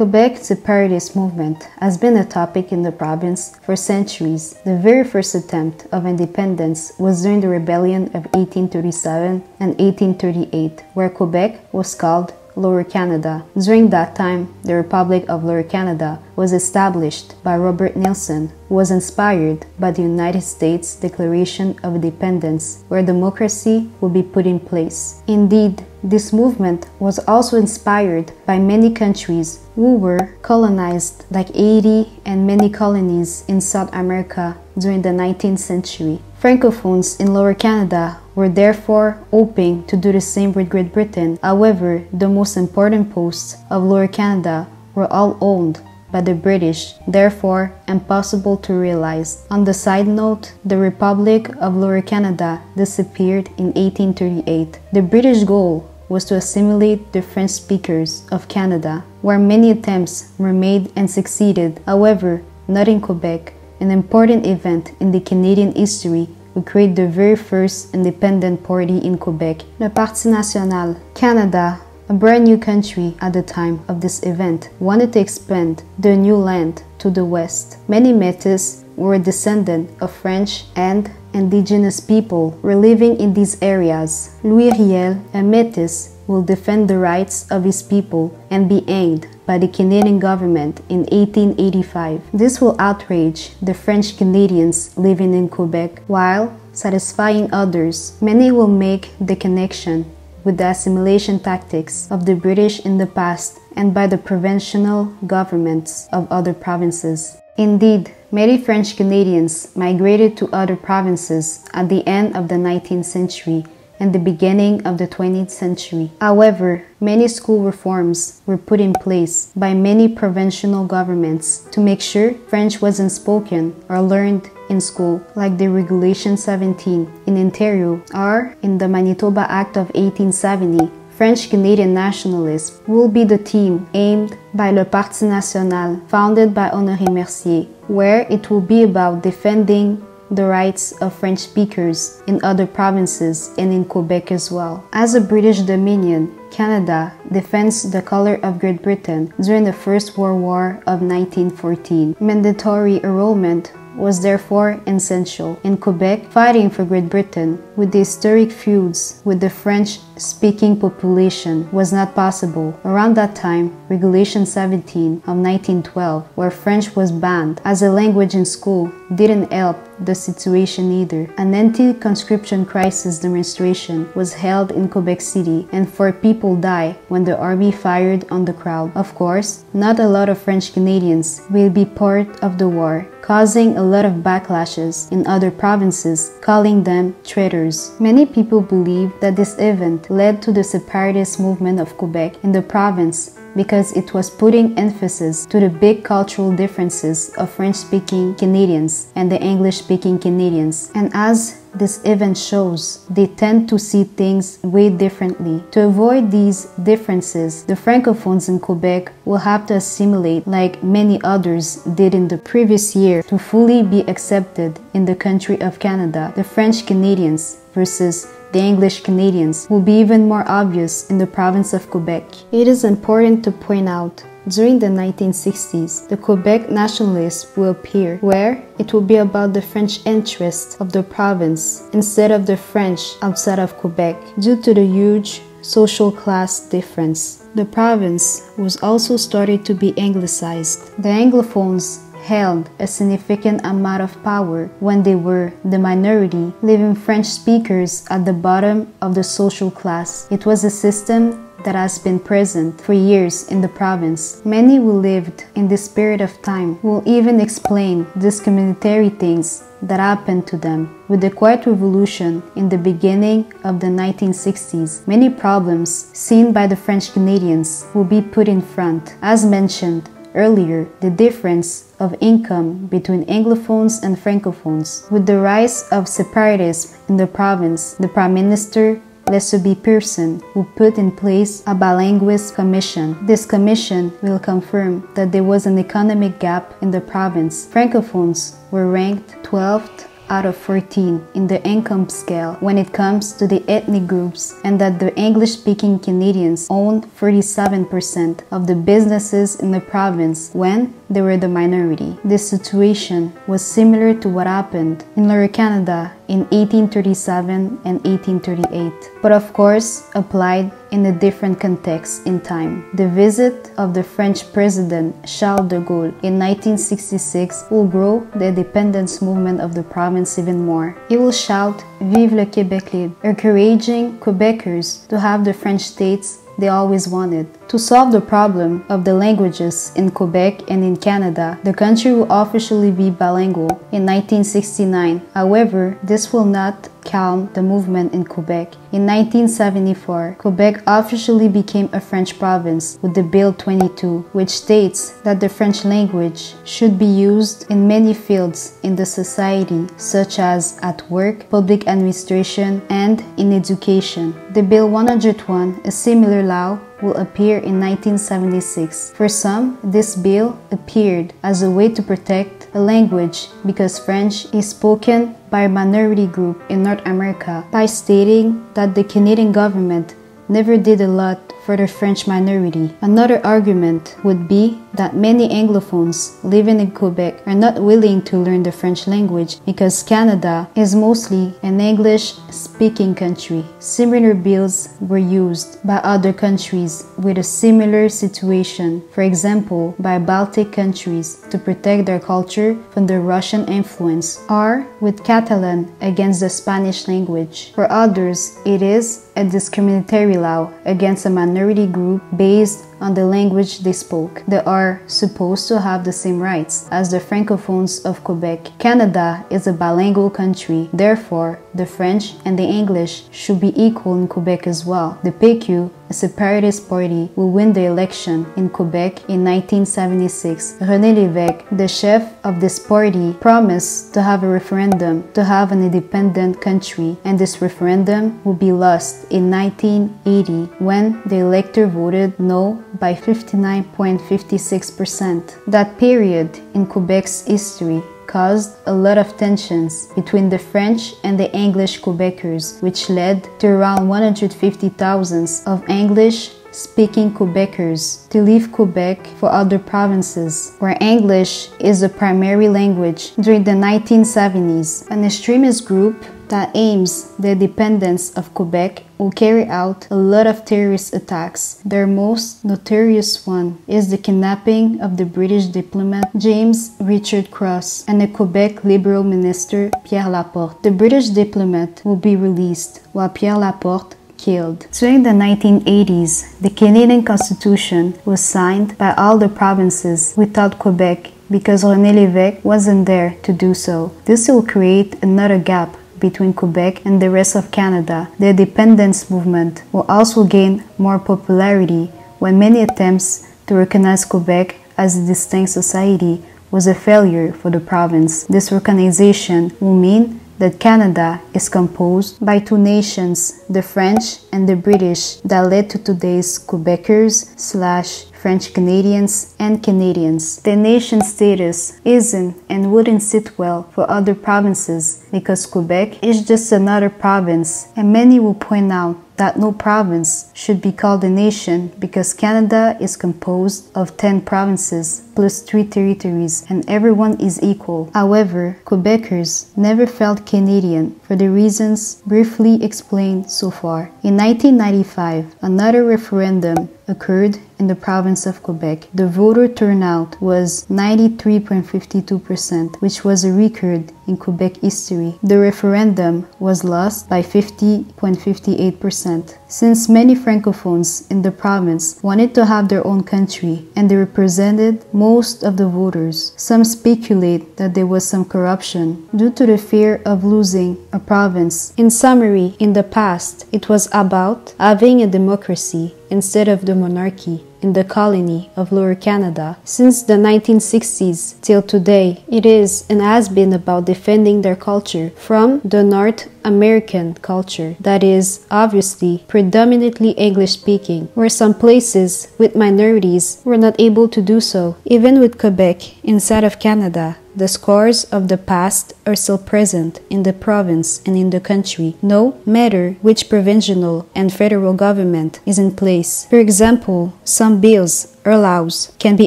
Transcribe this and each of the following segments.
Quebec separatist movement has been a topic in the province for centuries. The very first attempt of independence was during the rebellion of 1837 and 1838, where Quebec was called Lower Canada. During that time, the Republic of Lower Canada was established by Robert Nelson, who was inspired by the United States Declaration of Independence, where democracy would be put in place. Indeed, this movement was also inspired by many countries who were colonized, like Haiti and many colonies in South America during the 19th century. Francophones in Lower Canada were therefore hoping to do the same with Great Britain. However, the most important posts of Lower Canada were all owned by the British, therefore impossible to realize. On the side note, the Republic of Lower Canada disappeared in 1838. The British goal was to assimilate the French speakers of Canada, where many attempts were made and succeeded. However, not in Quebec, an important event in the Canadian history would create the very first independent party in Quebec, Le Parti National. Canada, a brand new country at the time of this event, wanted to expand their new land to the west. Many Métis were descendants of French and indigenous people were living in these areas. Louis Riel, a Métis, will defend the rights of his people and be hanged by the Canadian government in 1885. This will outrage the French Canadians living in Quebec while satisfying others. Many will make the connection with the assimilation tactics of the British in the past and by the provincial governments of other provinces. Indeed, many French Canadians migrated to other provinces at the end of the 19th century and the beginning of the 20th century. However, many school reforms were put in place by many provincial governments to make sure French wasn't spoken or learned in school, like the Regulation 17 in Ontario or in the Manitoba Act of 1870 French Canadian nationalists will be the team aimed by Le Parti National, founded by Honoré Mercier, where it will be about defending the rights of French speakers in other provinces and in Quebec as well. As a British Dominion, Canada defends the color of Great Britain during the First World War of 1914. Mandatory enrollment was therefore essential. In Quebec, fighting for Great Britain with the historic feuds with the French speaking population was not possible. Around that time, Regulation 17 of 1912, where French was banned as a language in school, didn't help the situation either. An anti-conscription crisis demonstration was held in Quebec City and four people died when the army fired on the crowd. Of course, not a lot of French Canadians will be part of the war, causing a lot of backlashes in other provinces, calling them traitors. Many people believe that this event led to the separatist movement of Quebec in the province because it was putting emphasis to the big cultural differences of French speaking Canadians and the English speaking Canadians. And as this event shows, they tend to see things way differently. To avoid these differences, the Francophones in Quebec will have to assimilate like many others did in the previous year to fully be accepted in the country of Canada. The French Canadians versus the English Canadians will be even more obvious in the province of Quebec. It is important to point out during the 1960s, the Quebec nationalists will appear, where it will be about the French interests of the province instead of the French outside of Quebec, due to the huge social class difference. The province was also started to be anglicized. The Anglophones held a significant amount of power when they were the minority, leaving French speakers at the bottom of the social class. It was a system that has been present for years in the province. Many who lived in this period of time will even explain these discriminatory things that happened to them. With the Quiet Revolution in the beginning of the 1960s, many problems seen by the French Canadians will be put in front. As mentioned, earlier the difference of income between Anglophones and Francophones. With the rise of separatism in the province, the Prime Minister Lester Pearson will put in place a bilinguist commission. This commission will confirm that there was an economic gap in the province. Francophones were ranked 12th out of 14 in the income scale when it comes to the ethnic groups, and that the English speaking Canadians owned 37% of the businesses in the province when they were the minority. This situation was similar to what happened in Lower Canada in 1837 and 1838, but of course applied in a different context in time. The visit of the French President Charles de Gaulle in 1966 will grow the independence movement of the province even more. He will shout Vive le Québec libre, encouraging Quebecers to have the French states they always wanted. To solve the problem of the languages in Quebec and in Canada, the country will officially be bilingual in 1969. However, this will not calm the movement in Quebec. In 1974, Quebec officially became a French province with the Bill 22, which states that the French language should be used in many fields in the society, such as at work, public administration, and in education. The Bill 101, a similar law, will appear in 1976. For some, this bill appeared as a way to protect a language because French is spoken by a minority group in North America by stating that the Canadian government never did a lot for the French minority. Another argument would be that many Anglophones living in Quebec are not willing to learn the French language because Canada is mostly an English speaking country. Similar bills were used by other countries with a similar situation, for example, by Baltic countries to protect their culture from the Russian influence, or with Catalan against the Spanish language. For others, it is a discriminatory law against a minority group based on the language they spoke. They are supposed to have the same rights as the Francophones of Quebec. Canada is a bilingual country, therefore, the French and the English should be equal in Quebec as well. The PQ, a separatist party, will win the election in Quebec in 1976. René Lévesque, the chef of this party, promised to have a referendum to have an independent country, and this referendum will be lost in 1980 when the elector voted no by 59.56%. That period in Quebec's history caused a lot of tensions between the French and the English Quebecers, which led to around 150,000 of English speaking Quebecers to leave Quebec for other provinces, where English is the primary language. During the 1970s, an extremist group that aims the independence of Quebec will carry out a lot of terrorist attacks. Their most notorious one is the kidnapping of the British diplomat James Richard Cross and the Quebec Liberal Minister Pierre Laporte. The British diplomat will be released while Pierre Laporte killed. During the 1980s, the Canadian Constitution was signed by all the provinces without Quebec because René Lévesque wasn't there to do so. This will create another gap between Quebec and the rest of Canada. The independence movement will also gain more popularity when many attempts to recognize Quebec as a distinct society was a failure for the province. This recognition will mean that Canada is composed by two nations, the French and the British, that led to today's Quebecers slash French Canadians and Canadians. The nation status isn't and wouldn't sit well for other provinces because Quebec is just another province, and many will point out that no province should be called a nation because Canada is composed of 10 provinces plus 3 territories and everyone is equal. However, Quebecers never felt Canadian for the reasons briefly explained so far. In 1995, another referendum occurred in the province of Quebec. The voter turnout was 93.52%, which was a record in Quebec history. The referendum was lost by 50.58%. Since many francophones in the province wanted to have their own country and they represented most of the voters, some speculate that there was some corruption due to the fear of losing province. In summary, in the past, it was about having a democracy instead of the monarchy in the colony of Lower Canada. Since the 1960s till today, it is and has been about defending their culture from the North American culture that is obviously predominantly English speaking, where some places with minorities were not able to do so. Even with Quebec inside of Canada, the scars of the past are still present in the province and in the country, no matter which provincial and federal government is in place. For example, some bills or laws can be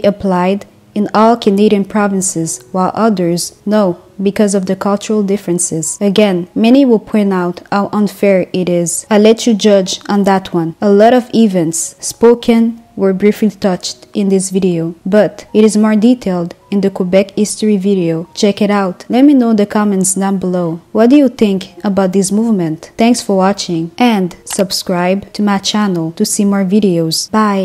applied in all Canadian provinces, while others no, because of the cultural differences. Again, many will point out how unfair it is. I let you judge on that one. A lot of events spoken were briefly touched in this video, but it is more detailed in the Quebec history video. Check it out. Let me know in the comments down below. What do you think about this movement? Thanks for watching and subscribe to my channel to see more videos. Bye!